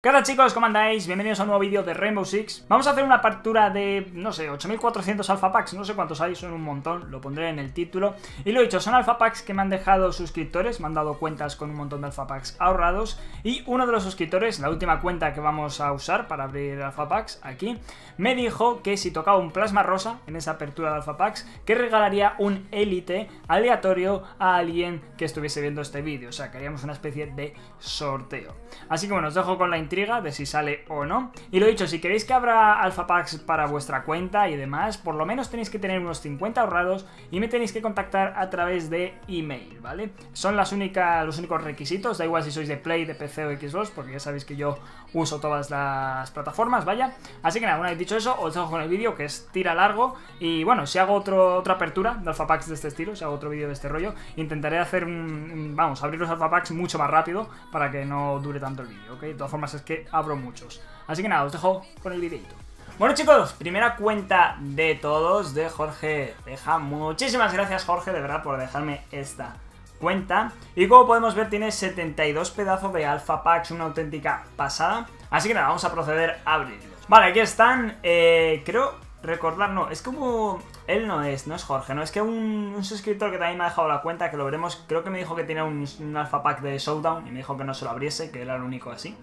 ¿Qué tal chicos? ¿Cómo andáis? Bienvenidos a un nuevo vídeo de Rainbow Six. Vamos a hacer una apertura de, no sé, 8400 alpha packs. No sé cuántos hay, son un montón, lo pondré en el título. Y lo dicho, son alpha packs que me han dejado suscriptores Me han dado cuentas con un montón de alpha packs ahorrados. Y uno de los suscriptores, la última cuenta que vamos a usar para abrir alpha packs aquí Me dijo que si tocaba un plasma rosa en esa apertura de alpha packs Que regalaría un élite aleatorio a alguien que estuviese viendo este vídeo. O sea, que haríamos una especie de sorteo. Así que bueno, os dejo con la de si sale o no. Y lo dicho, si queréis que abra alpha packs para vuestra cuenta y demás, por lo menos tenéis que tener unos 50 ahorrados y me tenéis que contactar a través de email, ¿vale? Son las únicas, los únicos requisitos, da igual si sois de Play, de PC o Xbox, porque ya sabéis que yo uso todas las plataformas, vaya. Así que nada, una vez dicho eso, os dejo con el vídeo que es tira largo y bueno, si hago otro, otra apertura de alpha packs de este estilo, si hago otro vídeo de este rollo, intentaré hacer un, vamos, abrir los alpha packs mucho más rápido para que no dure tanto el vídeo, ¿ok? De todas formas que abro muchos. Así que nada, os dejo con el videito. Bueno chicos, primera cuenta de todos de Jorge Deja. Muchísimas gracias Jorge, de verdad, por dejarme esta cuenta. Y como podemos ver, tiene 72 pedazos de alpha packs, una auténtica pasada. Así que nada, vamos a proceder a abrirlos. Vale, aquí están. Eh, creo recordar, no, es como... Él no es, no es Jorge, no, es que un, suscriptor que también me ha dejado la cuenta, que lo veremos, creo que me dijo que tenía un, un alpha pack de Showdown y me dijo que no se lo abriese, que era el único así.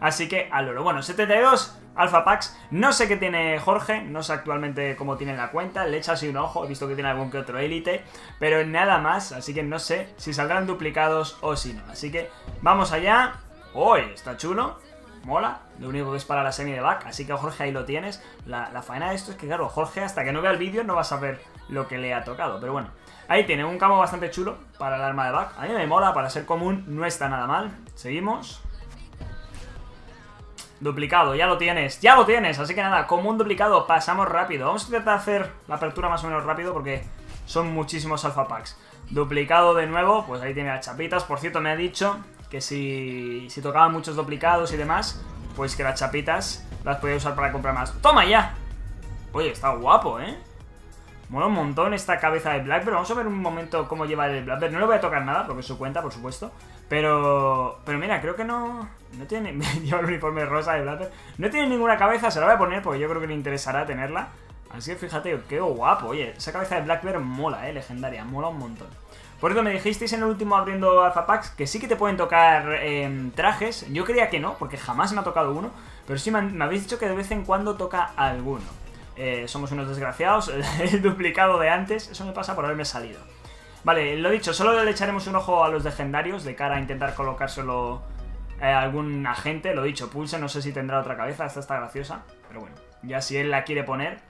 Así que al loro. Bueno, 72 Alpha Packs. No sé qué tiene Jorge, no sé actualmente cómo tiene la cuenta. Le he echado así un ojo, he visto que tiene algún que otro élite. Pero nada más, así que no sé si saldrán duplicados o si no. Así que vamos allá. ¡Uy! está chulo. Mola, lo único que es para la semi de back, así que Jorge ahí lo tienes. La, la faena de esto es que, claro, Jorge hasta que no vea el vídeo no va a saber lo que le ha tocado, pero bueno. Ahí tiene un camo bastante chulo para el arma de back. A mí me mola, para ser común no está nada mal. Seguimos. Duplicado, ya lo tienes, ya lo tienes. Así que nada, como un duplicado pasamos rápido. Vamos a intentar hacer la apertura más o menos rápido Porque son muchísimos alpha packs. Duplicado de nuevo, pues ahí tiene las chapitas. Por cierto, me ha dicho que si, si tocaban muchos duplicados y demás Pues que las chapitas las podía usar para comprar más. ¡Toma ya! Oye, está guapo, ¿eh? Mola un montón esta cabeza de Blackbird. Vamos a ver un momento cómo lleva el Blackbird. No le voy a tocar nada, porque es su cuenta, por supuesto. Pero pero mira, creo que no... No tiene... lleva el uniforme rosa de Blackbird. No tiene ninguna cabeza, se la voy a poner porque yo creo que le interesará tenerla. Así que fíjate, qué guapo. Oye, esa cabeza de Blackbird mola, eh, legendaria. Mola un montón. Por eso me dijisteis en el último abriendo Alpha Packs que sí que te pueden tocar em, trajes. Yo creía que no, porque jamás me ha tocado uno. Pero sí me habéis dicho que de vez en cuando toca alguno. Eh, somos unos desgraciados, el duplicado de antes, eso me pasa por haberme salido. Vale, lo dicho, solo le echaremos un ojo a los legendarios de cara a intentar colocárselo a algún agente. Lo dicho, Pulse, no sé si tendrá otra cabeza, esta está graciosa, pero bueno, ya si él la quiere poner.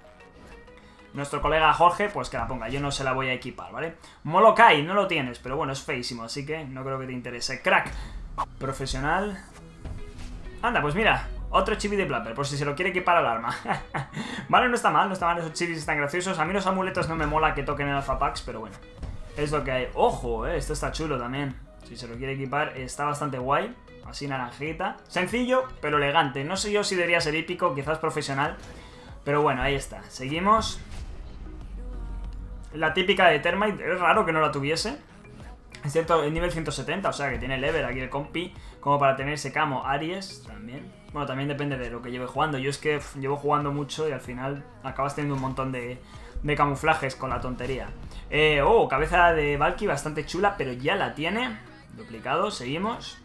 Nuestro colega Jorge, pues que la ponga, yo no se la voy a equipar, ¿vale? Molokai, no lo tienes, pero bueno, es feísimo, así que no creo que te interese. Crack, profesional. Anda, pues mira, otro chibi de Blapper, por si se lo quiere equipar al arma. vale, no está mal, no está mal, esos chibis están graciosos. A mí los amuletos no me mola que toquen en Alpha Packs, pero bueno. Es lo que hay. ¡Ojo, eh! Esto está chulo también. Si se lo quiere equipar, está bastante guay. Así naranjita. Sencillo, pero elegante. No sé yo si debería ser épico, quizás profesional. Pero bueno, ahí está. Seguimos. La típica de Termite. Es raro que no la tuviese. Es cierto, el nivel 170, o sea que tiene level aquí el compi. Como para tener ese camo. Aries también. Bueno, también depende de lo que lleve jugando. Yo es que llevo jugando mucho y al final acabas teniendo un montón de, de camuflajes con la tontería. Eh, oh, cabeza de Valky bastante chula, pero ya la tiene. Duplicado, seguimos.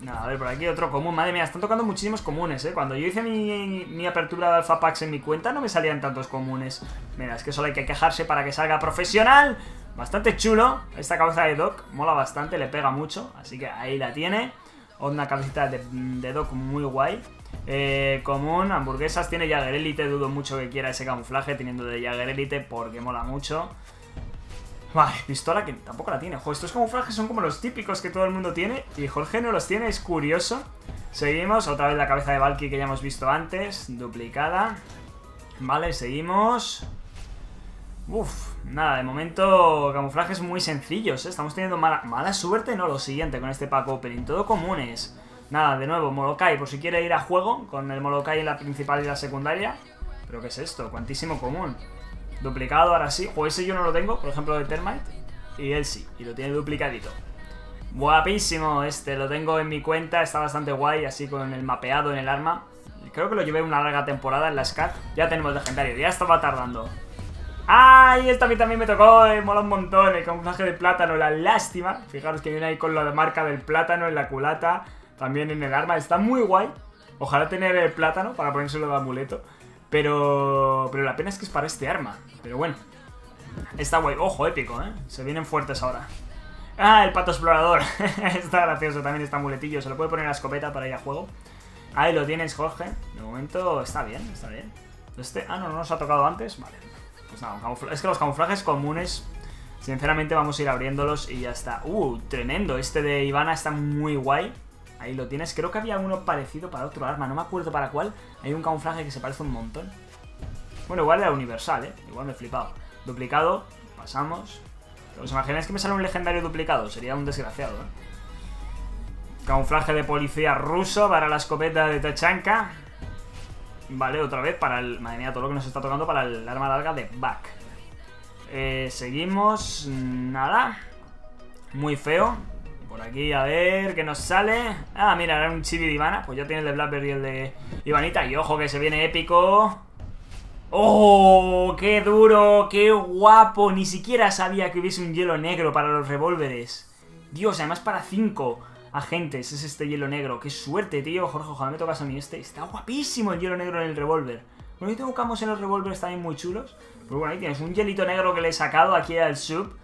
Nada, a ver, por aquí otro común. Madre mía, están tocando muchísimos comunes, ¿eh? Cuando yo hice mi, mi apertura de Alpha Packs en mi cuenta no me salían tantos comunes. Mira, es que solo hay que quejarse para que salga profesional. Bastante chulo. Esta cabeza de Doc mola bastante, le pega mucho. Así que ahí la tiene. Una cabecita de, de Doc muy guay. Eh, común, hamburguesas, tiene Jagger Elite, dudo mucho que quiera ese camuflaje teniendo de Jagger Elite porque mola mucho. Vale, pistola que tampoco la tiene. Joder, estos camuflajes son como los típicos que todo el mundo tiene y Jorge no los tiene, es curioso. Seguimos, otra vez la cabeza de Valky que ya hemos visto antes, duplicada. Vale, seguimos. Uf, nada, de momento camuflajes muy sencillos, ¿eh? Estamos teniendo mala, mala suerte, no, lo siguiente con este pack opening, todo comunes. Nada, de nuevo, Molokai, por si quiere ir a juego, con el Molokai en la principal y la secundaria. ¿Pero qué es esto? Cuantísimo común. Duplicado, ahora sí. O ese yo no lo tengo, por ejemplo, de Termite. Y él sí, y lo tiene duplicadito. Guapísimo este, lo tengo en mi cuenta, está bastante guay, así con el mapeado en el arma. Creo que lo llevé una larga temporada en la SCAT. Ya tenemos legendario, ya estaba tardando. ¡Ay! Esta a mí también me tocó, eh, mola un montón, el camuflaje de plátano, la lástima. Fijaros que viene ahí con la marca del plátano en la culata, también en el arma, está muy guay. Ojalá tener el plátano para ponérselo de amuleto. Pero, pero la pena es que es para este arma. Pero bueno, está guay. Ojo, épico, ¿eh? Se vienen fuertes ahora. Ah, el pato explorador. está gracioso también este amuletillo. Se lo puede poner a la escopeta para ir a juego. Ahí lo tienes, Jorge. De momento está bien, está bien. Este... Ah, no, no nos ha tocado antes. Vale. Pues nada, es que los camuflajes comunes, sinceramente vamos a ir abriéndolos y ya está. Uh, tremendo. Este de Ivana está muy guay. Ahí lo tienes. Creo que había uno parecido para otro arma. No me acuerdo para cuál. Hay un camuflaje que se parece un montón. Bueno, igual era universal, ¿eh? Igual me he flipado. Duplicado. Pasamos. ¿Os imagináis que me sale un legendario duplicado? Sería un desgraciado, ¿eh? Camuflaje de policía ruso para la escopeta de Tachanka. Vale, otra vez para el... Madre mía, todo lo que nos está tocando para el arma larga de Back. Eh, seguimos... Nada. Muy feo. Por aquí, a ver, ¿qué nos sale? Ah, mira, era un chibi de Ivana. Pues ya tiene el de Blackberry y el de Ivanita. Y ojo, que se viene épico. ¡Oh! ¡Qué duro! ¡Qué guapo! Ni siquiera sabía que hubiese un hielo negro para los revólveres. Dios, además para 5 agentes es este hielo negro. ¡Qué suerte, tío! Jorge, ojalá me tocas a mí este. Está guapísimo el hielo negro en el revólver. Bueno, ahí tengo camos en los revólveres también muy chulos. Pero bueno, ahí tienes un hielito negro que le he sacado aquí al sub.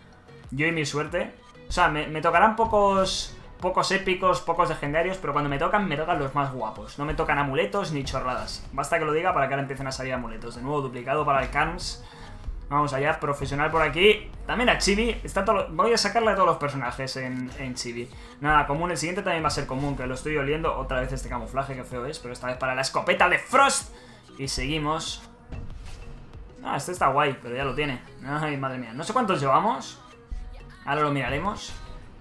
Yo y mi suerte. O sea, me, tocarán pocos pocos épicos, pocos legendarios, pero cuando me tocan, me tocan los más guapos. No me tocan amuletos ni chorradas. Basta que lo diga para que ahora empiecen a salir amuletos. De nuevo, duplicado para el Carms. Vamos allá, profesional por aquí. También a Chibi. Está todo... Voy a sacarle a todos los personajes en, Chibi. Nada, común. El siguiente también va a ser común, que lo estoy oliendo. Otra vez este camuflaje, que feo es. Pero esta vez para la escopeta de Frost. Y seguimos. Ah, este está guay, pero ya lo tiene. Ay, madre mía. No sé cuántos llevamos. Ahora lo miraremos.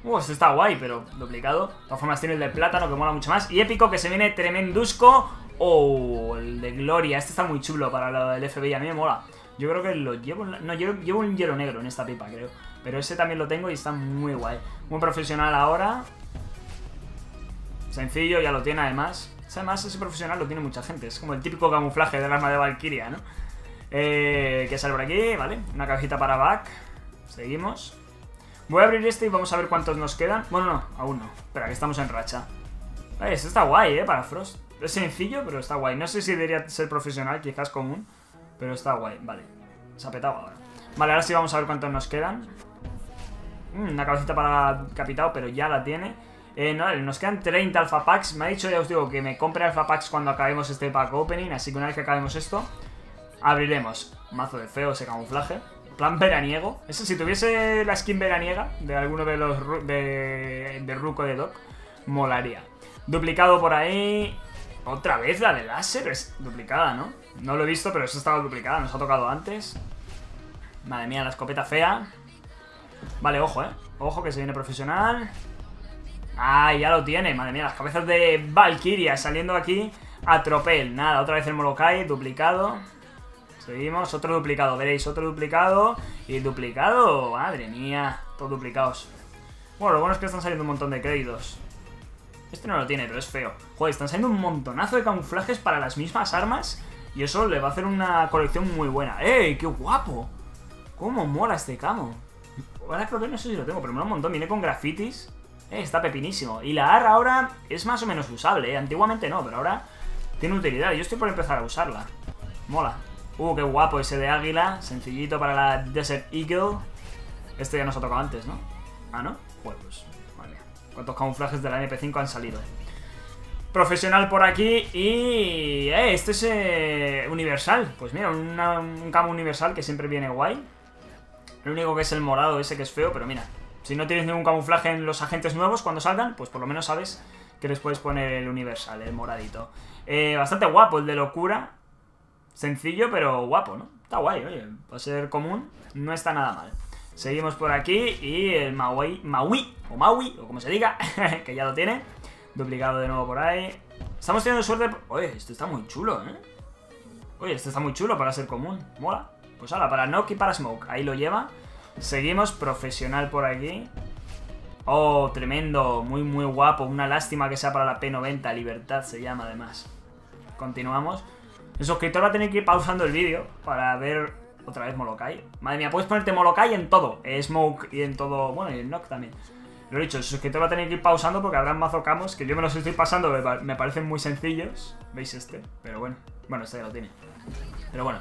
Uh, este está guay, pero duplicado. De todas formas tiene el de plátano que mola mucho más. Y épico que se viene tremendusco. Oh, el de Gloria. Este está muy chulo para el FBI. A mí me mola. Yo creo que lo llevo... No, yo llevo un hielo negro en esta pipa, creo. Pero ese también lo tengo y está muy guay. Muy profesional ahora. Sencillo, ya lo tiene además. Además, ese profesional lo tiene mucha gente. Es como el típico camuflaje del arma de Valkyria, ¿no? Eh, que sale por aquí, ¿vale? Una cajita para back. Seguimos. Voy a abrir este y vamos a ver cuántos nos quedan. Bueno, no, aún no. Espera, que estamos en racha. Ay, esto está guay, ¿eh? Para Frost. Es sencillo, pero está guay. No sé si debería ser profesional, quizás común. Pero está guay, vale. Se ha petado ahora. Vale, ahora sí vamos a ver cuántos nos quedan. Mm, una cabecita para capitado, pero ya la tiene. Eh, no, nos quedan 30 alpha packs. Me ha dicho, ya os digo, que me compre alpha packs cuando acabemos este pack opening. Así que una vez que acabemos esto, abriremos. Mazo de feo ese camuflaje plan veraniego. Eso, si tuviese la skin veraniega de alguno de los de, de Ruko de Doc, molaría. Duplicado por ahí. Otra vez la de láser. Es duplicada, ¿no? No lo he visto, pero eso estaba duplicada. Nos ha tocado antes. Madre mía, la escopeta fea. Vale, ojo, ¿eh? Ojo que se viene profesional. Ah, ya lo tiene. Madre mía, las cabezas de Valkyria saliendo aquí a tropel. Nada, otra vez el Molokai, duplicado. Seguimos, otro duplicado, veréis, otro duplicado Y duplicado, madre mía Todos duplicados Bueno, lo bueno es que están saliendo un montón de créditos Este no lo tiene, pero es feo Joder, están saliendo un montonazo de camuflajes para las mismas armas Y eso le va a hacer una colección muy buena ¡Ey, qué guapo! ¿Cómo mola este camo? Ahora creo que no sé si lo tengo, pero mola un montón Viene con grafitis eh, está pepinísimo Y la AR ahora es más o menos usable, ¿eh? Antiguamente no, pero ahora tiene utilidad Yo estoy por empezar a usarla Mola Uh, qué guapo ese de águila. Sencillito para la Desert Eagle. Este ya nos ha tocado antes, ¿no? Ah, ¿no? Pues, pues. ¿Cuántos camuflajes de la MP5 han salido? Profesional por aquí y... Eh, este es eh, universal. Pues mira, un camo universal que siempre viene guay. Lo único que es el morado ese que es feo, pero mira. Si no tienes ningún camuflaje en los agentes nuevos cuando salgan, pues por lo menos sabes que les puedes poner el universal, el moradito. Eh, bastante guapo el de locura. Sencillo, pero guapo, ¿no? Está guay, oye. Va a ser común, no está nada mal. Seguimos por aquí y el Maui, Maui, o Maui, o como se diga, que ya lo tiene. Duplicado de nuevo por ahí. Estamos teniendo suerte... Oye, este está muy chulo, ¿eh? Oye, este está muy chulo para ser común. Mola. Pues ahora, para Knock y para Smoke. Ahí lo lleva. Seguimos, profesional por aquí. Oh, tremendo, muy muy guapo. Una lástima que sea para la P90, Libertad se llama además. Continuamos. El suscriptor va a tener que ir pausando el vídeo para ver otra vez Molokai. Madre mía, puedes ponerte Molokai en todo. Smoke y en todo... Bueno, y en Nock también. Lo he dicho, el suscriptor va a tener que ir pausando porque habrán mazocamos que yo me los estoy pasando, me parecen muy sencillos. ¿Veis este? Pero bueno. Bueno, este ya lo tiene. Pero bueno.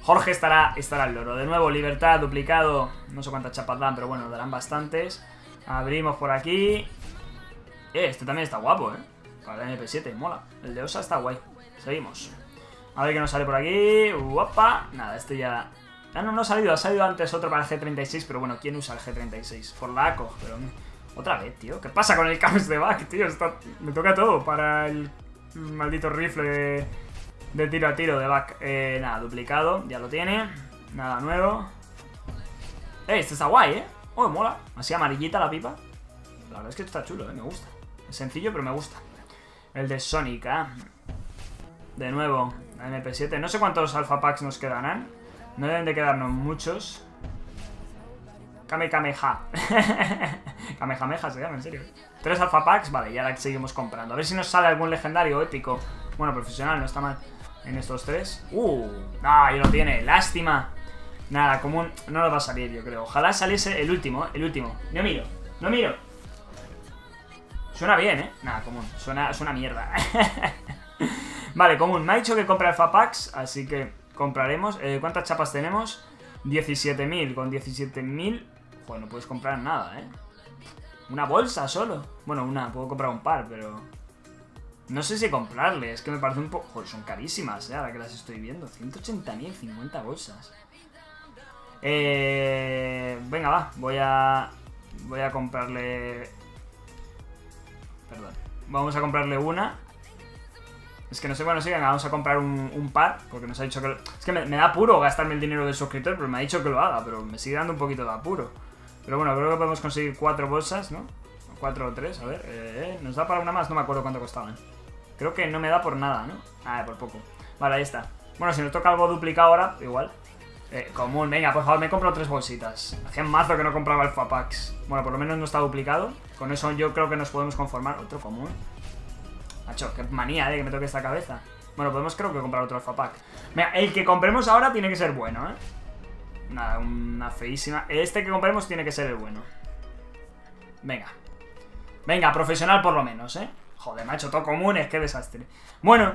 Jorge estará, estará al loro. De nuevo, libertad, duplicado. No sé cuántas chapas dan, pero bueno, darán bastantes. Abrimos por aquí. Eh, este también está guapo, ¿eh? Para el MP7, mola. El de Osa está guay. Seguimos. A ver qué nos sale por aquí. Uopa. Nada, este ya... Ah, no, no ha salido. Ha salido antes otro para el G36, pero bueno, ¿quién usa el G36? Por la ACO, pero... Otra vez, tío. ¿Qué pasa con el Cams de back, tío? Me toca todo para el maldito rifle de, tiro a tiro de back. Eh, nada, duplicado. Ya lo tiene. Nada nuevo. Eh, este está guay, ¿eh? Oh, mola. Así amarillita la pipa. La verdad es que está chulo, ¿eh? Me gusta. Es sencillo, pero me gusta. El de Sonic, ¿eh? De nuevo, MP7. No sé cuántos alpha packs nos quedarán. No deben de quedarnos muchos. Kame Kameha. Kamehameha se llama, en serio. Tres alpha packs, vale, y ahora seguimos comprando. A ver si nos sale algún legendario épico. Bueno, profesional, no está mal. En estos tres. ¡Uh! ¡Ah! Y lo tiene. ¡Lástima! Nada, común. No lo va a salir, yo creo. Ojalá saliese el último, el último. No miro, no miro. Suena bien, ¿eh? Nada, común. Suena, suena mierda. vale, común. Me ha dicho que compra alpha packs, así que compraremos. Eh, ¿Cuántas chapas tenemos? 17.000. Con 17.000... Pues no puedes comprar nada, ¿eh? Una bolsa solo. Bueno, una, puedo comprar un par, pero... No sé si comprarle, es que me parece un poco... Joder, son carísimas, ¿eh? Ahora que las estoy viendo. 180.000, 50 bolsas. Eh... Venga, va, voy a... Voy a comprarle... Perdón. Vamos a comprarle una. Es que no sé, sí, venga, vamos a comprar un, par, porque nos ha dicho que... Es que me, da apuro gastarme el dinero del suscriptor, pero me ha dicho que lo haga, pero me sigue dando un poquito de apuro. Pero bueno, creo que podemos conseguir cuatro bolsas, ¿no? Cuatro o tres, a ver. Eh, ¿Nos da para una más? No me acuerdo cuánto costaban. Creo que no me da por nada, ¿no? Ah, por poco. Vale, ahí está. Bueno, si nos toca algo duplicado ahora, igual. Eh, común, venga, por favor, me compro tres bolsitas. Hacía mazo que no compraba el Packs. Bueno, por lo menos no está duplicado. Con eso yo creo que nos podemos conformar. Otro común. Macho, qué manía, eh, que me toque esta cabeza. Bueno, podemos creo que comprar otro Alpha Pack. Mira, el que compremos ahora tiene que ser bueno, ¿eh? Nada, una feísima. Este que compremos tiene que ser el bueno. Venga. Venga, profesional por lo menos, ¿eh? Joder, macho, todo común, es que desastre. Bueno,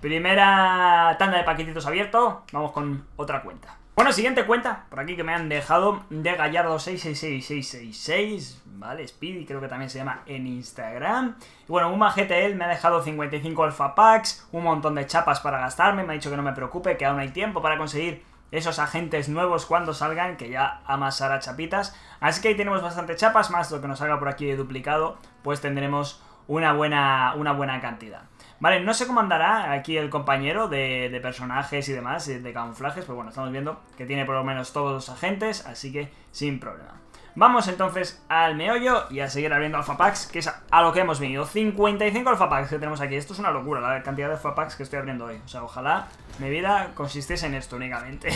primera tanda de paquetitos abierto. Vamos con otra cuenta. Bueno, siguiente cuenta, por aquí que me han dejado de Gallardo 666666, ¿vale? Speedy creo que también se llama en Instagram. Y bueno, Uma GTL me ha dejado 55 alpha packs, un montón de chapas para gastarme, me ha dicho que no me preocupe, que aún hay tiempo para conseguir esos agentes nuevos cuando salgan, que ya amasará chapitas. Así que ahí tenemos bastante chapas, más lo que nos salga por aquí de duplicado, pues tendremos una buena, una buena cantidad. Vale, no sé cómo andará aquí el compañero de, personajes y demás, de camuflajes, pero bueno, estamos viendo que tiene por lo menos todos los agentes, así que sin problema. Vamos entonces al meollo y a seguir abriendo alpha packs, que es a lo que hemos venido. 55 alpha packs que tenemos aquí. Esto es una locura, la cantidad de alpha packs que estoy abriendo hoy. O sea, ojalá mi vida consistiese en esto únicamente.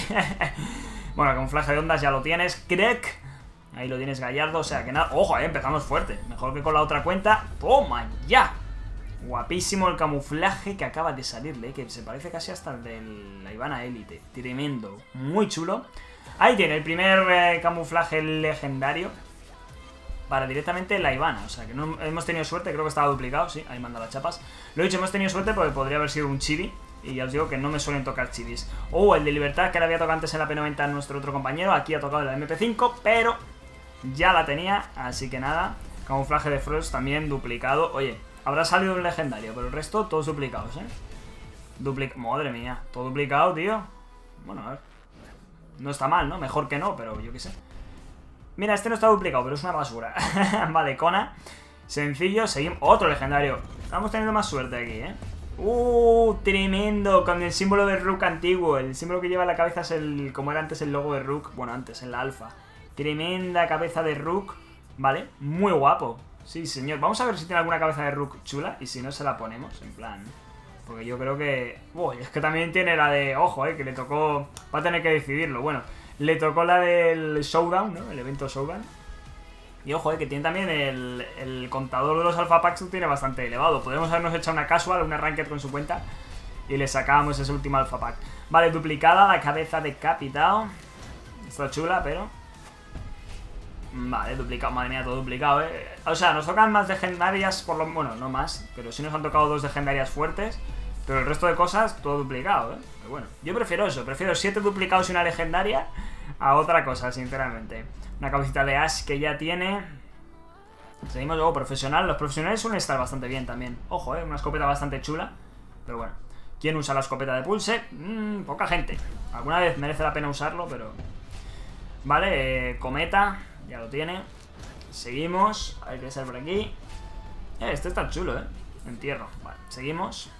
bueno, camuflaje de ondas ya lo tienes. Crack. Ahí lo tienes Gallardo, o sea que nada. Ojo, eh, empezamos fuerte. Mejor que con la otra cuenta. ¡Toma ya! Guapísimo el camuflaje que acaba de salirle, que se parece casi hasta el de la Ivana Elite. Tremendo, muy chulo. Ahí tiene el primer eh, camuflaje legendario para directamente la Ivana. O sea que no hemos tenido suerte, creo que estaba duplicado, sí, ahí manda las chapas. Lo he dicho, hemos tenido suerte porque podría haber sido un chibi. Y ya os digo que no me suelen tocar chibis. Oh, el de libertad que le había tocado antes en la P90 nuestro otro compañero. Aquí ha tocado la MP5, pero ya la tenía. Así que nada, camuflaje de Frost también duplicado. Oye, Habrá salido un legendario, pero el resto todos duplicados, ¿eh? Duplic Madre mía, todo duplicado, tío. Bueno, a ver. No está mal, ¿no? Mejor que no, pero yo qué sé. Mira, este no está duplicado, pero es una basura. vale, Kona. Sencillo, seguimos. Otro legendario. Estamos teniendo más suerte aquí, ¿eh? ¡Uh! Tremendo. Con el símbolo de Rook antiguo. El símbolo que lleva la cabeza es el. como era antes el logo de Rook. Bueno, antes, en la alfa. Tremenda cabeza de Rook. ¿Vale? Muy guapo. Sí, señor. Vamos a ver si tiene alguna cabeza de Rook chula y si no se la ponemos, en plan. Porque yo creo que... Uy, es que también tiene la de... Ojo, eh, que le tocó... Va a tener que decidirlo. Bueno, le tocó la del Showdown, ¿no? El evento Showdown. Y ojo, eh, que tiene también el, el contador de los alpha packs tiene bastante elevado. Podemos habernos echado una casual, una ranked con su cuenta y le sacábamos ese último alpha pack. Vale, duplicada la cabeza decapitado. Está chula, pero... Vale, duplicado, madre mía, todo duplicado, eh. O sea, nos tocan más legendarias, por lo bueno, no más, pero sí nos han tocado dos legendarias fuertes. Pero el resto de cosas, todo duplicado, ¿eh? Pero bueno, yo prefiero eso, prefiero siete duplicados y una legendaria a otra cosa, sinceramente. Una cabecita de Ash que ya tiene. Seguimos luego profesional. Los profesionales suelen estar bastante bien también. Ojo, ¿eh? Una escopeta bastante chula. Pero bueno. ¿Quién usa la escopeta de pulse? Mmm, poca gente. Alguna vez merece la pena usarlo, pero... Vale, eh, cometa. Ya lo tiene. Seguimos. Hay que ser por aquí. Eh, este está chulo, ¿eh? Entierro. Vale, seguimos.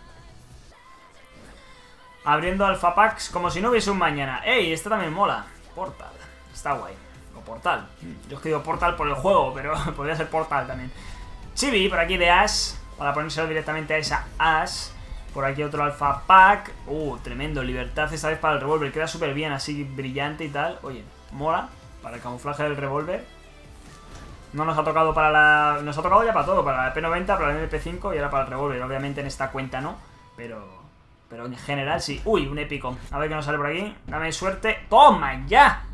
Abriendo alpha packs como si no hubiese un mañana. ¡Ey! Este también mola. Portal. Está guay. O Portal. Yo escribo Portal por el juego, pero podría ser Portal también. Chibi, por aquí de Ash. Para ponérselo directamente a esa Ash. Por aquí otro alpha pack. Uh, tremendo. Libertad esta vez para el revólver. Queda súper bien, así brillante y tal. Oye, mola. Para el camuflaje del revólver. No nos ha tocado para la... Nos ha tocado ya para todo. Para la P90, para la MP5 y ahora para el revólver. Obviamente en esta cuenta no. Pero... Pero en general sí. Uy, un épico. A ver qué nos sale por aquí. Dame suerte. ¡Toma ya!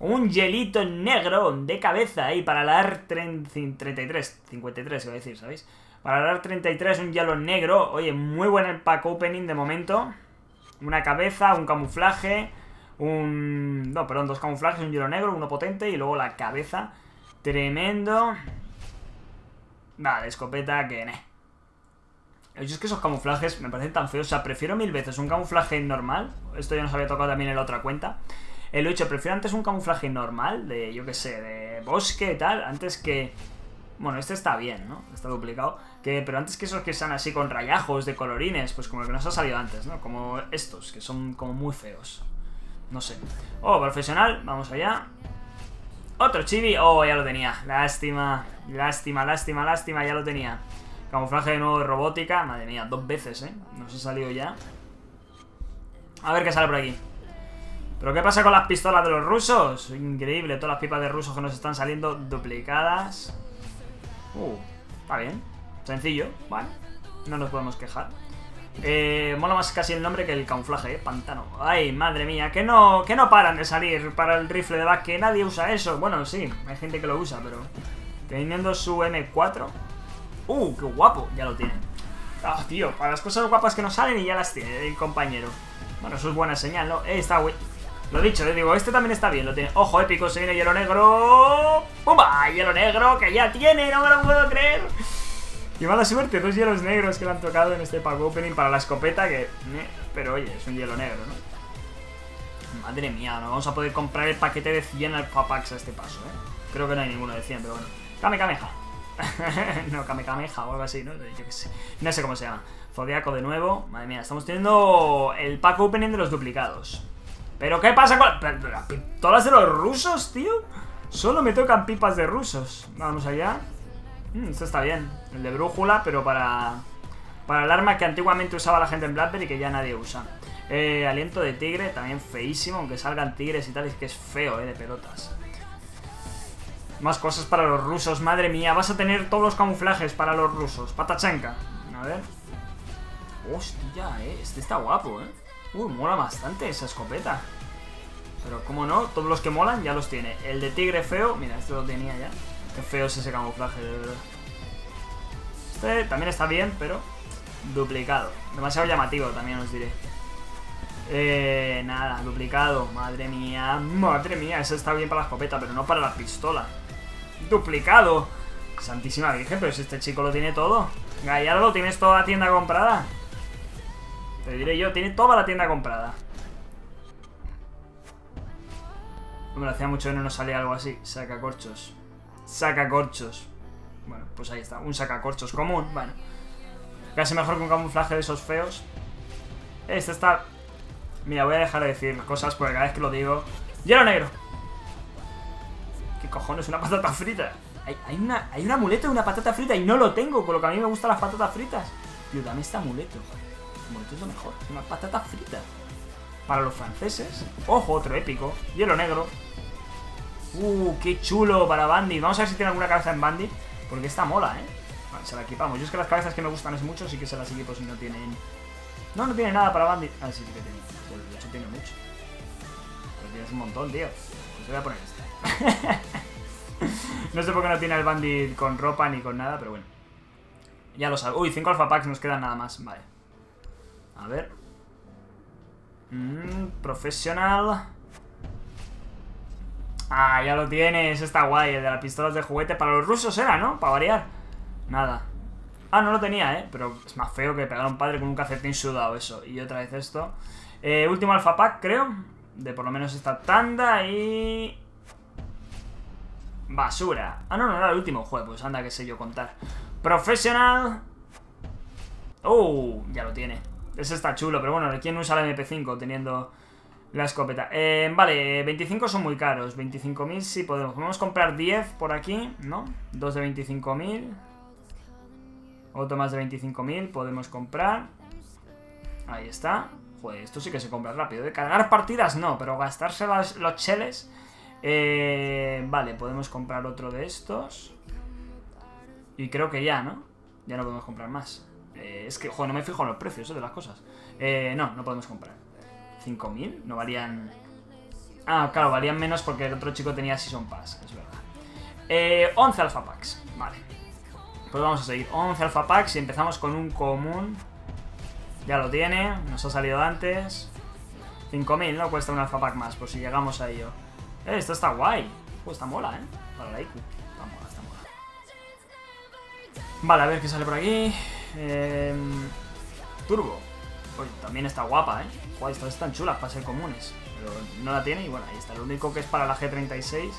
Un hielito negro de cabeza ahí para la AR-33. 53, iba a decir, ¿sabéis? Para la AR-33, un hielo negro. Oye, muy buen el pack opening de momento. Una cabeza, un camuflaje. Un... No, perdón, dos camuflajes, un hielo negro, uno potente y luego la cabeza. Tremendo. Vale, escopeta que... ne es que esos camuflajes me parecen tan feos. O sea, prefiero mil veces un camuflaje normal. Esto ya nos había tocado también en la otra cuenta. Eh, lo he prefiero antes un camuflaje normal, de yo qué sé, de bosque y tal, antes que... Bueno, este está bien, ¿no? Está duplicado. Que, pero antes que esos que sean así con rayajos de colorines, pues como el que nos ha salido antes, ¿no? Como estos, que son como muy feos. No sé. Oh, profesional, vamos allá. Otro chibi. Oh, ya lo tenía. Lástima, lástima, lástima, lástima, ya lo tenía. Camuflaje de nuevo de robótica. Madre mía, dos veces, ¿eh? Nos ha salido ya. A ver qué sale por aquí. ¿Pero qué pasa con las pistolas de los rusos? Increíble, todas las pipas de rusos que nos están saliendo duplicadas. Uh, está bien. Sencillo, vale. No nos podemos quejar. Eh, mola más casi el nombre que el camuflaje, ¿eh? Pantano. Ay, madre mía, que no, que no paran de salir para el rifle de back, que nadie usa eso. Bueno, sí, hay gente que lo usa, pero... Teniendo su M4, ¡Uh, qué guapo! Ya lo tiene. Ah, tío, para las cosas guapas que nos salen y ya las tiene el compañero. Bueno, eso es buena señal, ¿no? Eh, está güey. Lo dicho, le digo, este también está bien, lo tiene. ¡Ojo, épico! Se viene hielo negro. ¡Pumba! Hielo negro que ya tiene, no me lo puedo creer. Qué mala suerte, dos hielos negros que le han tocado en este pack opening para la escopeta que... Pero oye, es un hielo negro, ¿no? Madre mía, no vamos a poder comprar el paquete de 100 alfa packs a este paso, ¿eh? Creo que no hay ninguno de 100, pero bueno. Kame Kameha. no, Kamehameha o algo así, ¿no? Yo qué sé. No sé cómo se llama. Zodiaco de nuevo. Madre mía, estamos teniendo el pack opening de los duplicados. ¿Pero qué pasa con las pistolas de los rusos, tío? Solo me tocan pipas de rusos. Vamos allá. Mm, esto está bien. El de brújula, pero para... Para el arma que antiguamente usaba la gente en Blackberry y que ya nadie usa. Eh, aliento de tigre, también feísimo, aunque salgan tigres y tal, es que es feo, eh, de pelotas. Más cosas para los rusos, madre mía. Vas a tener todos los camuflajes para los rusos. Patachenka. A ver. Hostia, eh. Este está guapo, eh. Uy, mola bastante esa escopeta. Pero, como no? Todos los que molan ya los tiene. El de tigre feo. Mira, este lo tenía ya. Qué feo es ese camuflaje, de verdad. Este también está bien, pero duplicado. Demasiado llamativo, también os diré. Eh, nada, duplicado. Madre mía, madre mía. Ese está bien para la escopeta, pero no para la pistola. Duplicado. Santísima Virgen, pero si este chico lo tiene todo. Gallardo, ¿tienes toda la tienda comprada? Te diré yo, tiene toda la tienda comprada. Lo hacía mucho que no nos salía algo así. Sacacorchos. Sacacorchos. Bueno, pues ahí está. Un sacacorchos común. Bueno. Casi mejor que un camuflaje de esos feos. Este está... Mira, voy a dejar de decir cosas porque cada vez que lo digo... ¡Hielo negro! ¿Qué cojones? Una patata frita. Hay, una, hay un amuleto de una patata frita y no lo tengo, con lo que a mí me gustan las patatas fritas. Tío, dame este amuleto. El amuleto es lo mejor. Una patata frita. Para los franceses. Ojo, otro épico. Hielo negro. Uh, qué chulo para Bandit. Vamos a ver si tiene alguna cabeza en Bandit. Porque esta mola, ¿eh? Vale, se la equipamos. Yo es que las cabezas que me gustan es mucho, sí que se las equipo si no tienen... No, no tiene nada para Bandit. Ah, sí, sí que tiene. Pues de hecho tiene mucho. Pues tienes un montón, tío. Pues voy a poner esta. no sé por qué no tiene el Bandit con ropa ni con nada, pero bueno. Ya lo sabes. Uy, 5 alpha packs nos quedan nada más. Vale. A ver. Mm, profesional. Ah, ya lo tienes. Está guay. El de las pistolas de juguete. Para los rusos era, ¿no? Para variar. Nada. Ah, no lo tenía, ¿eh? Pero es más feo que pegar a un padre con un calcetín sudado, eso. Y otra vez esto. Eh, último alpha pack, creo. De por lo menos esta tanda y... Basura. Ah, no, no era el último. Joder, pues anda que sé yo contar. Professional. Oh, ya lo tiene. Ese está chulo, pero bueno, ¿quién usa la MP5 teniendo la escopeta? Eh, vale, 25 son muy caros. 25.000 sí podemos. Podemos comprar 10 por aquí, ¿no? Dos de 25.000. Otro más de 25.000 podemos comprar. Ahí está. Pues esto sí que se compra rápido. De cargar partidas no, pero gastarse los cheles... Eh, vale, podemos comprar otro de estos. Y creo que ya, ¿no? Ya no podemos comprar más. Eh, es que, joder, no me fijo en los precios eh, de las cosas. Eh, no, no podemos comprar. ¿5.000? No valían... Ah, claro, valían menos porque el otro chico tenía Season Pass, es verdad. Eh, 11 Alpha Packs, vale. Pues vamos a seguir. 11 Alpha Packs y empezamos con un común. Ya lo tiene, nos ha salido antes. 5.000, ¿no? Cuesta un Alpha Pack más, por si llegamos a ello. Eh, esto está guay. Pues está mola, ¿eh? Para la IQ. Está mola, está mola. Vale, a ver qué sale por aquí. Eh, Turbo. Oye, también está guapa, ¿eh? Guay, estas están chulas para ser comunes. Pero no la tiene y bueno, ahí está. Lo único que es para la G36.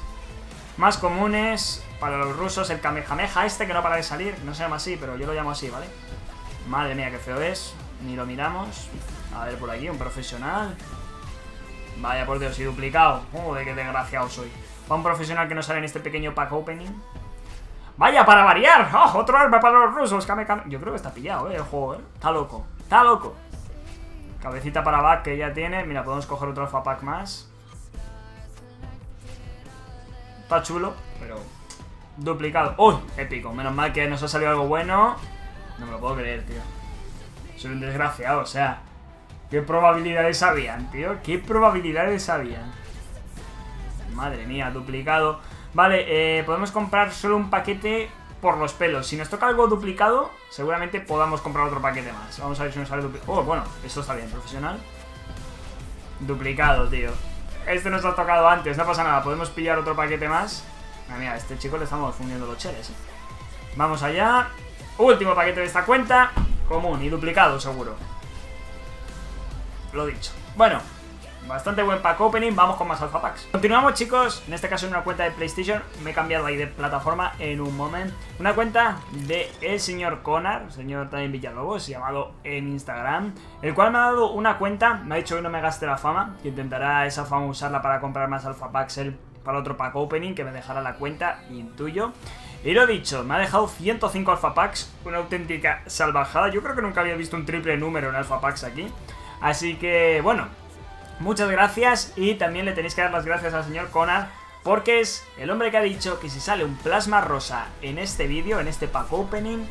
Más comunes, para los rusos, el Kamehameha este que no para de salir. No se llama así, pero yo lo llamo así, ¿vale? Madre mía, qué feo es. Ni lo miramos. A ver, por aquí, un profesional. Vaya, por Dios, y duplicado. Joder, qué desgraciado soy. Para un profesional que no sale en este pequeño pack opening. ¡Vaya, para variar! ¡Oh, otro arma para los rusos! Yo creo que está pillado, ¿eh? El juego, ¿eh? Está loco. Está loco. Cabecita para back que ya tiene. Mira, podemos coger otro alpha pack más. Está chulo, pero... Duplicado. ¡Uy! Épico. Menos mal que nos ha salido algo bueno. No me lo puedo creer, tío. Soy un desgraciado, o sea... ¿Qué probabilidades habían, tío? ¿Qué probabilidades habían? Madre mía, duplicado. Vale, eh, podemos comprar solo un paquete por los pelos. Si nos toca algo duplicado, seguramente podamos comprar otro paquete más. Vamos a ver si nos sale duplicado. Oh, bueno, esto está bien, profesional. Duplicado, tío. Este nos ha tocado antes, no pasa nada. Podemos pillar otro paquete más. Mira, a este chico le estamos fundiendo los cheles. Eh. Vamos allá. Último paquete de esta cuenta. Común y duplicado, seguro. Lo dicho. Bueno, Bastante buen pack opening, vamos con más alpha packs. Continuamos chicos, en este caso en una cuenta de PlayStation, me he cambiado ahí de plataforma en un momento. Una cuenta de el señor Conar, señor también Villalobos, llamado en Instagram, el cual me ha dado una cuenta, me ha dicho que no me gaste la fama, que intentará esa fama usarla para comprar más alpha packs él para otro pack opening, que me dejará la cuenta, intuyo. Y lo dicho, me ha dejado 105 alpha packs, una auténtica salvajada. Yo creo que nunca había visto un triple número en alpha packs aquí. Así que, bueno, Muchas gracias y también le tenéis que dar las gracias al señor Conar porque es el hombre que ha dicho que si sale un plasma rosa en este vídeo, en este pack opening,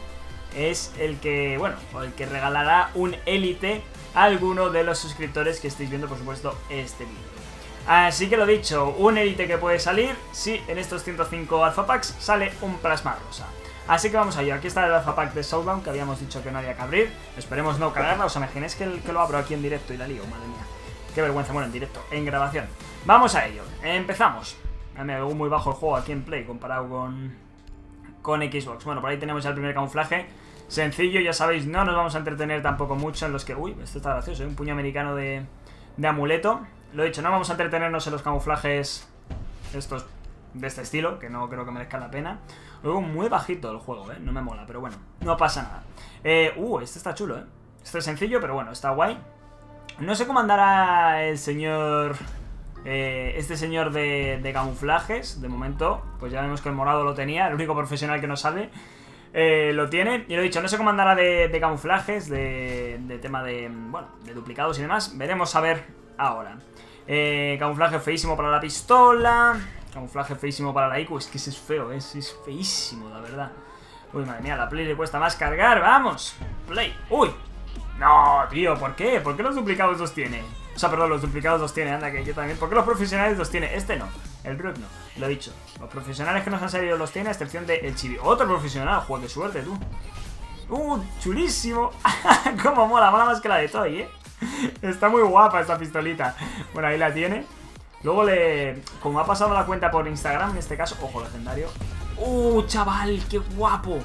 es el que, bueno, el que regalará un élite a alguno de los suscriptores que estéis viendo, por supuesto, este vídeo. Así que lo dicho, un élite que puede salir si en estos 105 alpha packs sale un plasma rosa. Así que vamos allá, aquí está el alpha pack de Showdown que habíamos dicho que no había que abrir. Esperemos no cagarla, os imagináis que, que lo abro aquí en directo y la lío, madre mía. Qué vergüenza, bueno, en directo, en grabación. Vamos a ello, empezamos. Me veo muy bajo el juego aquí en Play comparado con, con Xbox. Bueno, por ahí tenemos ya el primer camuflaje. Sencillo, ya sabéis, no nos vamos a entretener tampoco mucho en los que... Uy, esto está gracioso, ¿eh? un puño americano de, de amuleto. Lo he dicho, no vamos a entretenernos en los camuflajes estos de este estilo, que no creo que merezca la pena. Luego muy bajito el juego, ¿eh? No me mola, pero bueno, no pasa nada. Eh, uh, este está chulo, ¿eh? Este es sencillo, pero bueno, está guay. No sé cómo andará el señor... Eh, este señor de, camuflajes, de momento, pues ya vemos que el morado lo tenía, el único profesional que nos sale, eh, lo tiene. Y lo he dicho, no sé cómo andará de, camuflajes, de, tema de, bueno, de duplicados y demás. Veremos a ver ahora. Eh, camuflaje feísimo para la pistola. Camuflaje feísimo para la IQ. Es que ese es feo, ¿eh? es feísimo, la verdad. Uy, madre mía, la Play le cuesta más cargar. ¡Vamos! Play. ¡Uy! No, tío, ¿por qué? ¿Por qué los duplicados los tiene? O sea, perdón, los duplicados los tiene, anda, que yo también. ¿Por qué los profesionales los tiene? Este no, el Brook no, lo he dicho. Los profesionales que nos han salido los tiene, a excepción de el Chibi. Otro profesional, juego de suerte, tú. ¡Uh, chulísimo! ¡Cómo mola! Mola más que la de Toy, ¿eh? Está muy guapa esta pistolita. Bueno, ahí la tiene. Luego le... Como ha pasado la cuenta por Instagram, en este caso... Ojo, legendario. ¡Uh, chaval! ¡Qué guapo!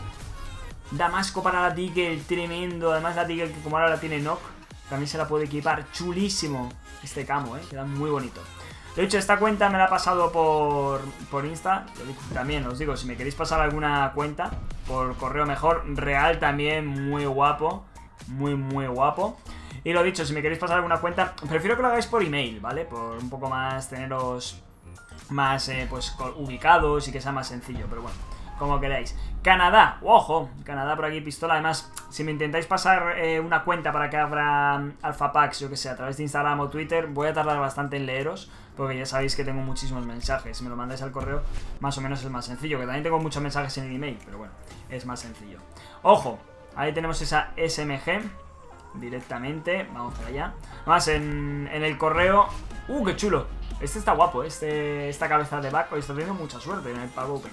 Damasco para la Deagle, tremendo. Además la Deagle que como ahora la tiene Nock, también se la puede equipar. Chulísimo este camo, ¿eh? Queda muy bonito. De hecho, esta cuenta me la ha pasado por, por Insta. También os digo, si me queréis pasar alguna cuenta por correo mejor, real también, muy guapo. Muy, muy guapo. Y lo dicho, si me queréis pasar alguna cuenta, prefiero que lo hagáis por email, ¿vale? Por un poco más teneros más, eh, pues, ubicados y que sea más sencillo, pero bueno, como queráis. Canadá, ojo, Canadá por aquí pistola. Además, si me intentáis pasar eh, una cuenta para que abra mm, Alpha Packs, yo que sé, a través de Instagram o Twitter, voy a tardar bastante en leeros, porque ya sabéis que tengo muchísimos mensajes. Si me lo mandáis al correo, más o menos es más sencillo, que también tengo muchos mensajes en el email, pero bueno, es más sencillo. Ojo, ahí tenemos esa SMG directamente, vamos para allá. Más en, en el correo, ¡uh, qué chulo! Este está guapo, este, esta cabeza de Baco, está teniendo mucha suerte en el Pago Open.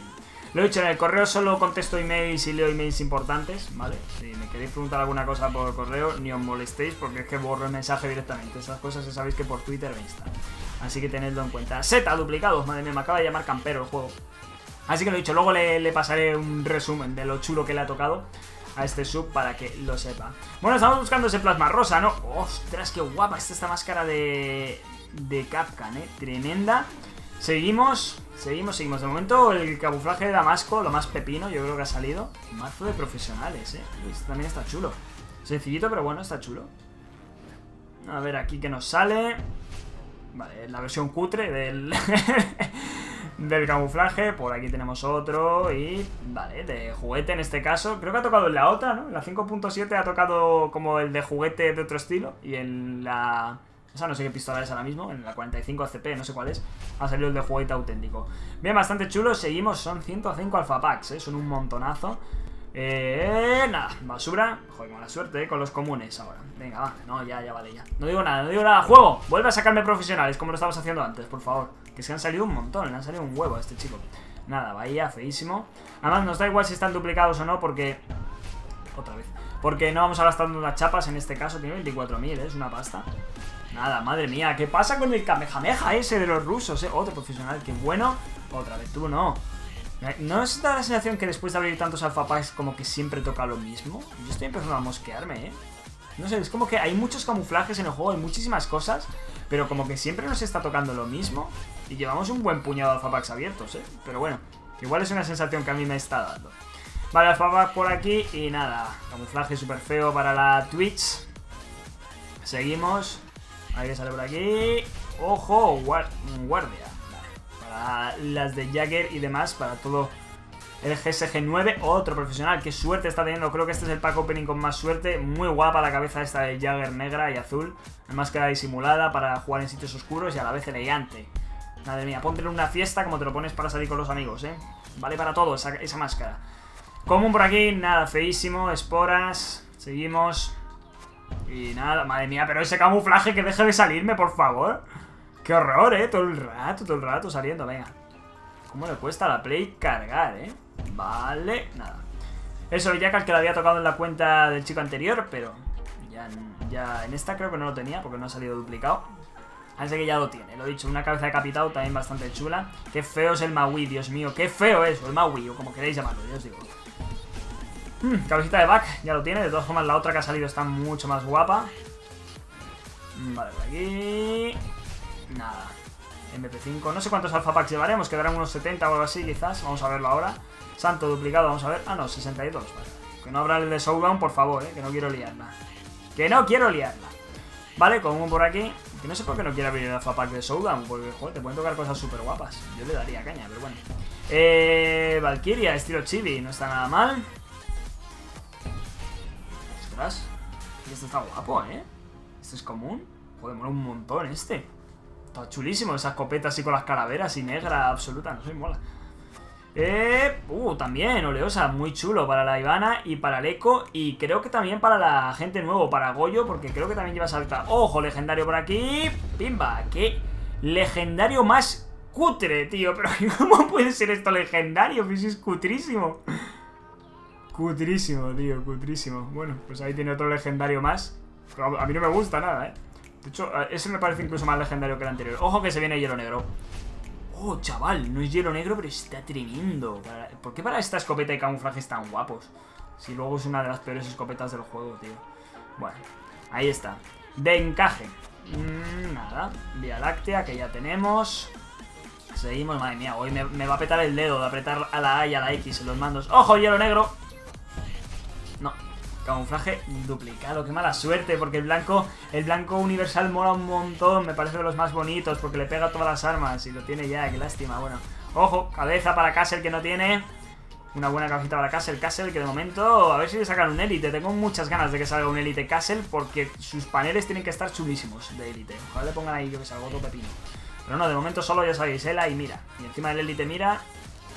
Lo he dicho, en el correo solo contesto emails y leo emails importantes, ¿vale? Si me queréis preguntar alguna cosa por correo, ni os molestéis porque es que borro el mensaje directamente. Esas cosas ya sabéis que por Twitter me Insta. Así que tenedlo en cuenta. Z, duplicados, madre mía, me acaba de llamar campero el juego. Así que lo he dicho, luego le, pasaré un resumen de lo chulo que le ha tocado a este sub para que lo sepa. Bueno, estamos buscando ese plasma rosa, ¿no? ¡Ostras, qué guapa! Esta esta máscara de, de Capcan, ¿eh? Tremenda. Seguimos, seguimos, seguimos. De momento el camuflaje de Damasco, lo más pepino, yo creo que ha salido. Mazo de profesionales, eh. Este también está chulo. Sencillito, pero bueno, está chulo. A ver aquí que nos sale. Vale, la versión cutre del, del camuflaje. Por aquí tenemos otro y... Vale, de juguete en este caso. Creo que ha tocado en la otra, ¿no? En la 5.7 ha tocado como el de juguete de otro estilo. Y en la esa no sé qué pistola es ahora mismo, en la 45 ACP, no sé cuál es. Ha salido el de juguete auténtico. Bien, bastante chulo. Seguimos, son 105 alfa packs, ¿eh? Son un montonazo. Eh, nada, basura. Joder, mala suerte, ¿eh? Con los comunes ahora. Venga, va. No, ya, ya, vale, ya. No digo nada, no digo nada. ¡Juego! Vuelve a sacarme profesionales, como lo estabas haciendo antes, por favor. Que se han salido un montón, le han salido un huevo a este chico. Nada, vaya, feísimo. Además, nos da igual si están duplicados o no, porque... Otra vez. Porque no vamos a gastar unas chapas en este caso. Tiene 24.000, ¿eh? es una pasta. Nada, madre mía. ¿Qué pasa con el Kamehameha ese de los rusos, eh? Otro profesional, qué bueno. Otra vez tú, no. ¿No os da la sensación que después de abrir tantos alfa packs como que siempre toca lo mismo? Yo estoy empezando a mosquearme, ¿eh? No sé, es como que hay muchos camuflajes en el juego, hay muchísimas cosas, pero como que siempre nos está tocando lo mismo y llevamos un buen puñado de alfa packs abiertos, ¿eh? Pero bueno, igual es una sensación que a mí me está dando. Vale, alfa pack por aquí y nada, camuflaje súper feo para la Twitch. Seguimos. Ahí que sale por aquí. ¡Ojo! guardia. Para las de Jagger y demás, para todo el GSG9. Otro profesional. ¡Qué suerte está teniendo! Creo que este es el pack opening con más suerte. Muy guapa la cabeza esta de Jagger negra y azul. Máscara disimulada para jugar en sitios oscuros y a la vez elegante. Madre mía, ponte una fiesta como te lo pones para salir con los amigos, ¿eh? Vale para todo esa, esa máscara. Común por aquí, nada, feísimo. Esporas. Seguimos. Y nada, madre mía, pero ese camuflaje que deje de salirme, por favor. Qué horror, eh, todo el rato, todo el rato saliendo, venga. ¿Cómo le cuesta a la Play cargar, eh? Vale, nada. Eso, ya que le había tocado en la cuenta del chico anterior, pero ya, ya en esta creo que no lo tenía porque no ha salido duplicado. Así que ya lo tiene, lo he dicho, una cabeza de capitado también bastante chula. Qué feo es el Maui, Dios mío, qué feo es, el Maui, o como queréis llamarlo, yo os digo. Hmm, cabecita de back, ya lo tiene. De todas formas, la otra que ha salido está mucho más guapa. Hmm, vale, por aquí. Nada. MP5. No sé cuántos alfa packs llevaremos. Quedarán unos 70 o algo así, quizás. Vamos a verlo ahora. Santo duplicado, vamos a ver. Ah, no, 62. Vale. Que no habrá el de Showdown, por favor, eh. Que no quiero liarla. Que no quiero liarla. Vale, como por aquí. Que no sé por qué no quiere abrir el alfa pack de Showdown. Porque, joder, te pueden tocar cosas súper guapas. Yo le daría caña, pero bueno. Eh. Valkyria, estilo chibi. No está nada mal. Ostras. Este está guapo, ¿eh? Este es común. Joder, mola un montón este. está chulísimo esa escopeta así con las calaveras y negra absoluta, no sé, mola. Eh, uh, también, oleosa, muy chulo para la Ivana y para el Eco y creo que también para la gente nuevo, para Goyo, porque creo que también lleva salta. Ojo, legendario por aquí, pimba, qué legendario más cutre, tío, pero ¿cómo puede ser esto legendario? Pues es cutrísimo. Cutrísimo, tío, cutrísimo. Bueno, pues ahí tiene otro legendario más. A mí no me gusta nada, ¿eh? De hecho, ese me parece incluso más legendario que el anterior. Ojo que se viene hielo negro. Oh, chaval, no es hielo negro, pero está tremendo. ¿Por qué para esta escopeta y camuflaje están guapos? Si luego es una de las peores escopetas del juego, tío. Bueno, ahí está. De encaje. Mm, nada. Vía láctea, que ya tenemos. Seguimos, madre mía. Hoy me, va a petar el dedo de apretar a la A y a la X en los mandos. ¡Ojo, hielo negro! Camuflaje duplicado, qué mala suerte, porque el blanco el blanco universal mola un montón, me parece de los más bonitos, porque le pega todas las armas y lo tiene ya, qué lástima, bueno. Ojo, cabeza para Castle que no tiene, una buena cabecita para Castle, Castle que de momento, a ver si le sacan un élite, tengo muchas ganas de que salga un élite Castle, porque sus paneles tienen que estar chulísimos de élite, ojalá le pongan ahí que salga otro pepino. Pero no, de momento solo ya sabéis, Ela y mira, y encima del élite mira,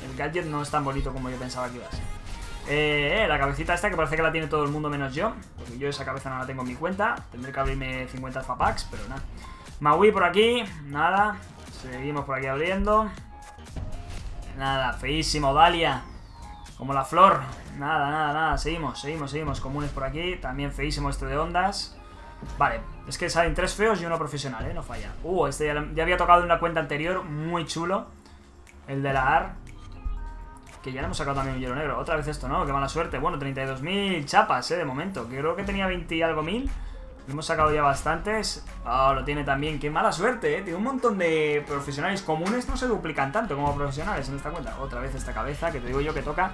el gadget no es tan bonito como yo pensaba que iba a ser. Eh, la cabecita esta que parece que la tiene todo el mundo menos yo. Porque yo esa cabeza no la tengo en mi cuenta. Tendré que abrirme 50 alfa packs, pero nada. Maui por aquí, nada. Seguimos por aquí abriendo. Nada, feísimo, Dalia. Como la flor. Nada, nada, nada. Seguimos, seguimos, seguimos. Comunes por aquí. También feísimo este de ondas. Vale, es que salen tres feos y uno profesional, ¿eh? No falla. Uh, este ya, ya había tocado en una cuenta anterior. Muy chulo. El de la AR. Que ya le hemos sacado también un hielo negro. Otra vez esto, ¿no? Qué mala suerte. Bueno, 32.000 chapas, ¿eh? De momento. Creo que tenía 20 y algo mil. Hemos sacado ya bastantes. Ah, lo tiene también. Qué mala suerte, ¿eh? Tiene un montón de profesionales comunes. No se duplican tanto como profesionales en esta cuenta. Otra vez esta cabeza, que te digo yo que toca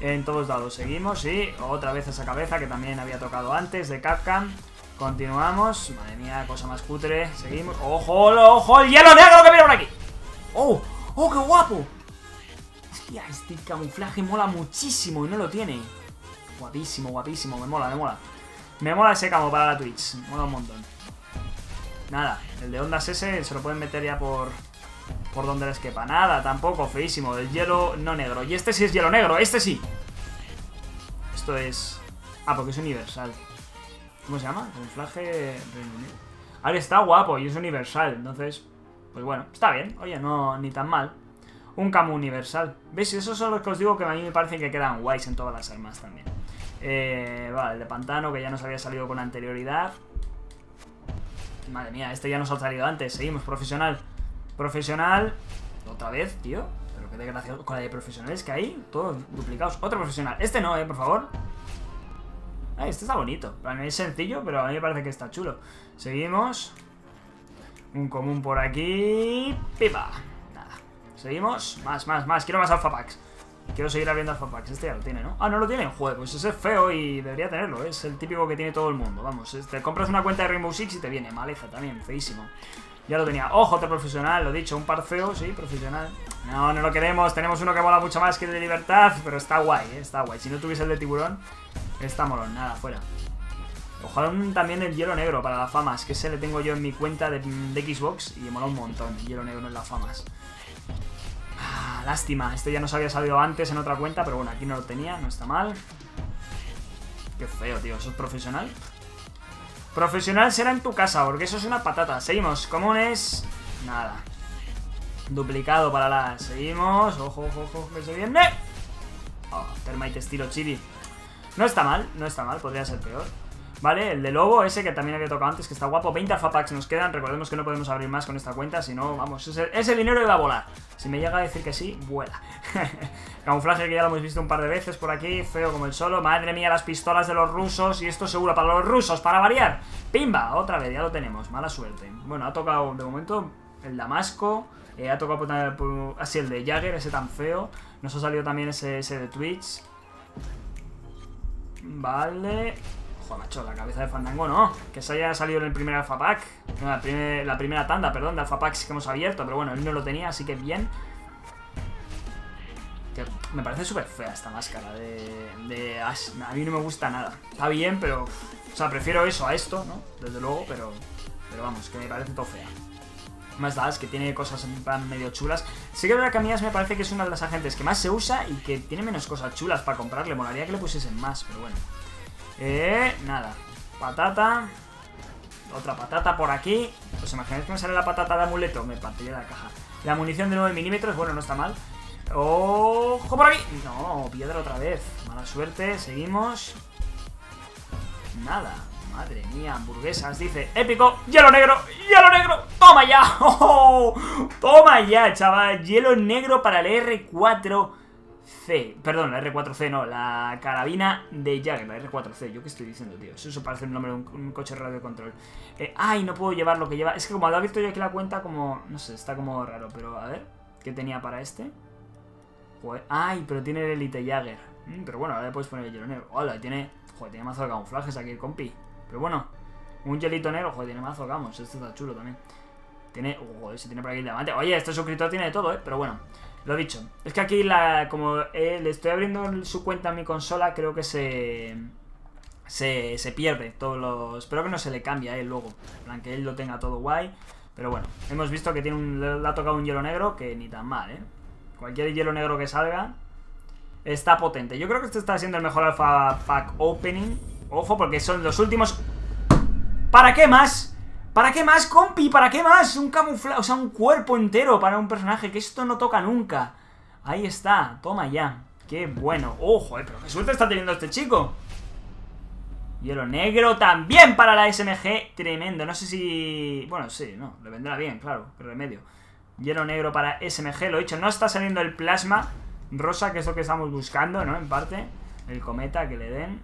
en todos lados. Seguimos, sí. Otra vez esa cabeza que también había tocado antes de Capcom. Continuamos. Madre mía, cosa más cutre. Seguimos. ¡Ojo, ojo! ¡El hielo negro que viene por aquí! ¡Oh! ¡Oh, qué guapo! Hostia, este camuflaje mola muchísimo y no lo tiene. Guapísimo, guapísimo. Me mola, me mola. Me mola ese camo para la Twitch. Mola un montón. Nada, el de ondas ese se lo pueden meter ya por... Por donde les quepa. Nada, tampoco, feísimo. El hielo no negro. Y este sí es hielo negro, este sí. Esto es... Ah, porque es universal. ¿Cómo se llama? Camuflaje... Ahora está guapo y es universal. Entonces, pues bueno, está bien. Oye, no, ni tan mal un camo universal. ¿Veis? Esos son los que os digo que a mí me parecen que quedan guays en todas las armas también. Eh, vale, el de pantano que ya nos había salido con anterioridad. Madre mía, este ya nos ha salido antes. Seguimos, profesional. Profesional. Otra vez, tío. Pero qué desgracia con la de profesionales que hay. Todos duplicados. Otro profesional. Este no, eh, por favor. Ah, este está bonito. Es sencillo, pero a mí me parece que está chulo. Seguimos. Un común por aquí. ¡Pipa! Seguimos. Más, más, más. Quiero más alpha packs. Quiero seguir abriendo alpha packs. Este ya lo tiene, ¿no? Ah, no lo tiene. Joder, pues ese es feo y debería tenerlo. ¿eh? Es el típico que tiene todo el mundo. Vamos, te compras una cuenta de Rainbow Six y te viene. Maleza también, feísimo. Ya lo tenía. Ojo, otro profesional, lo dicho. Un par feo, sí, profesional. No, no lo queremos. Tenemos uno que mola mucho más que el de libertad. Pero está guay, ¿eh? Está guay. Si no tuviese el de tiburón, está molón. Nada, fuera. Ojalá también el hielo negro para las famas, que ese le tengo yo en mi cuenta de, Xbox y mola un montón el hielo negro en las famas. Lástima, este ya nos había salido antes en otra cuenta, pero bueno, aquí no lo tenía, no está mal. Qué feo, tío, ¿eso es profesional? Profesional será en tu casa, porque eso es una patata. Seguimos, comunes, nada. Duplicado para las... Seguimos, ojo, ojo, ojo, que se viene. Oh, termite estilo chili. No está mal, no está mal, podría ser peor. ¿Vale? El de lobo, ese que también había tocado antes, que está guapo. 20 alfa packs nos quedan. Recordemos que no podemos abrir más con esta cuenta, si no, vamos, ese, ese, dinero iba a volar. Si me llega a decir que sí, vuela. Camuflaje que ya lo hemos visto un par de veces por aquí, feo como el solo. Madre mía, las pistolas de los rusos. Y esto seguro para los rusos, para variar. ¡Pimba! Otra vez, ya lo tenemos. Mala suerte. Bueno, ha tocado de momento el Damasco. Eh, ha tocado así el de Jagger, ese tan feo. Nos ha salido también ese, ese de Twitch. Vale macho, la cabeza de Fandango no. Que se haya salido en el primer alfa pack. La, la primera tanda, perdón, de alfa packs que hemos abierto. Pero bueno, él no lo tenía, así que bien. me parece súper fea esta máscara de, de Ash. A mí no me gusta nada. Está bien, pero... O sea, prefiero eso a esto, ¿no? Desde luego, pero... Pero vamos, que me parece todo fea. Más das, que tiene cosas medio chulas. Sí que la Camillas me parece que es una de las agentes que más se usa y que tiene menos cosas chulas para comprarle. Molaría que le pusiesen más, pero bueno. Eh, nada. Patata. Otra patata por aquí. ¿Os imagináis que me sale la patata de amuleto? Me partiría la caja. La munición de 9 milímetros, bueno, no está mal. ¡Ojo por aquí! No, piedra otra vez. Mala suerte, seguimos. Nada. Madre mía, hamburguesas, dice Épico, hielo negro, hielo negro Toma ya, oh, toma ya, chaval Hielo negro para el R4C Perdón, la R4C no, la carabina de Jagger La R4C, ¿yo qué estoy diciendo, tío? Eso parece el nombre de un, coche radio de control eh, Ay, no puedo llevar lo que lleva Es que como lo he visto yo aquí la cuenta como, no sé, está como raro Pero a ver, ¿qué tenía para este? ay, pero tiene el Elite Jagger mm, Pero bueno, ahora le puedes poner el hielo negro Hola, tiene, joder, tiene mazo de camuflajes aquí el compi pero bueno, un gelito negro, joder, tiene mazo, vamos, este está chulo también. Tiene, joder, si tiene por aquí el diamante. Oye, este suscriptor tiene de todo, ¿eh? Pero bueno, lo dicho. Es que aquí, la, como le estoy abriendo su cuenta a mi consola, creo que se... Se, se pierde todos los... Espero que no se le cambie a él luego. En plan, que él lo tenga todo guay. Pero bueno, hemos visto que tiene un, le ha tocado un hielo negro que ni tan mal, ¿eh? Cualquier hielo negro que salga está potente. Yo creo que este está siendo el mejor alfa pack opening Ojo, porque son los últimos... ¿Para qué más? ¿Para qué más, compi? ¿Para qué más? Un camuflaje, o sea, un cuerpo entero para un personaje, que esto no toca nunca. Ahí está, toma ya. Qué bueno. Ojo, eh, pero qué suerte está teniendo este chico. Hielo negro también para la SMG. Tremendo. No sé si... Bueno, sí, no. Le vendrá bien, claro. Remedio. Hielo negro para SMG. Lo he dicho, no está saliendo el plasma rosa, que es lo que estamos buscando, ¿no? En parte. El cometa que le den.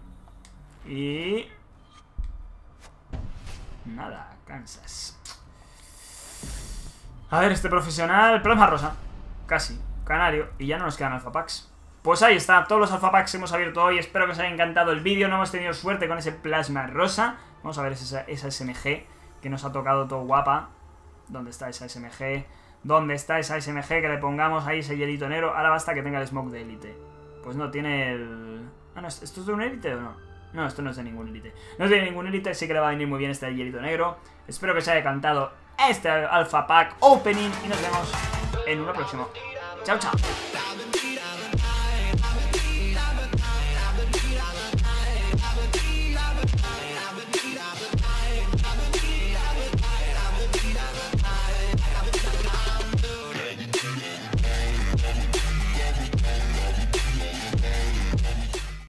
Y... Nada, Kansas. A ver, este profesional... Plasma rosa. Casi. Canario. Y ya no nos quedan alfapacks. Pues ahí está, todos los alfapacks hemos abierto hoy. Espero que os haya encantado el vídeo. No hemos tenido suerte con ese plasma rosa. Vamos a ver esa, esa SMG que nos ha tocado todo guapa. ¿Dónde está esa SMG? ¿Dónde está esa SMG que le pongamos ahí ese hielito negro? Ahora basta que tenga el smoke de élite. Pues no, tiene el... Ah, no, ¿esto es de un élite o no? No, esto no es de ningún elite. No es de ningún elite, sí que le va a venir muy bien este hielito negro. Espero que os haya encantado este Alpha Pack Opening y nos vemos en uno próximo. Chao, chao.